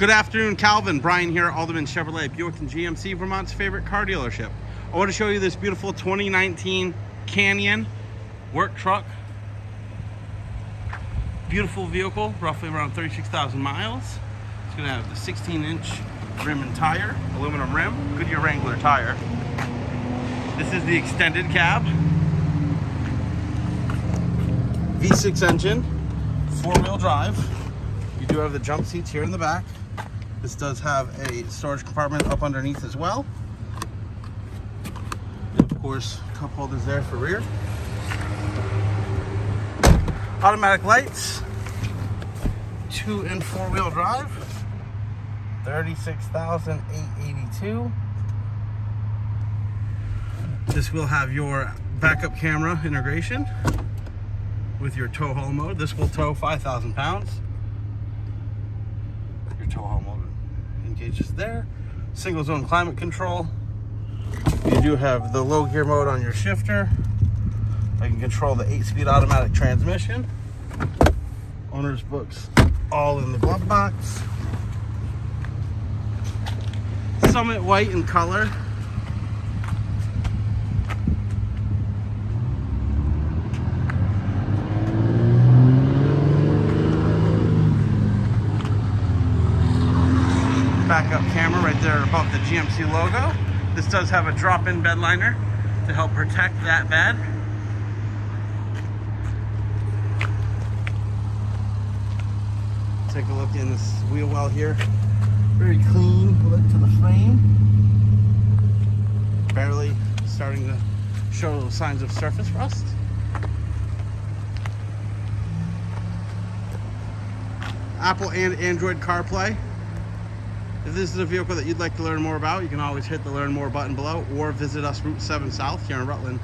Good afternoon, Calvin. Brian here, Alderman Chevrolet, Buick and GMC, Vermont's favorite car dealership. I want to show you this beautiful 2019 Canyon work truck. Beautiful vehicle, roughly around 36,000 miles. It's going to have the 16 inch rim and tire, aluminum rim, Goodyear Wrangler tire. This is the extended cab. V6 engine, four wheel drive. You do have the jump seats here in the back. This does have a storage compartment up underneath as well. And of course, cup holders there for rear. Automatic lights, two and four wheel drive, 36,882. This will have your backup camera integration with your tow haul mode. This will tow 5,000 pounds. Haul mode engages there. Single zone climate control. You do have the low gear mode on your shifter. I can control the eight speed automatic transmission. Owner's books all in the glove box. Summit white in color. Backup camera right there above the GMC logo. This does have a drop-in bed liner to help protect that bed. Take a look in this wheel well here. Very clean look to the frame. Barely starting to show signs of surface rust. Apple and Android CarPlay. If this is a vehicle that you'd like to learn more about, you can always hit the learn more button below or visit us Route 7 South here in Rutland.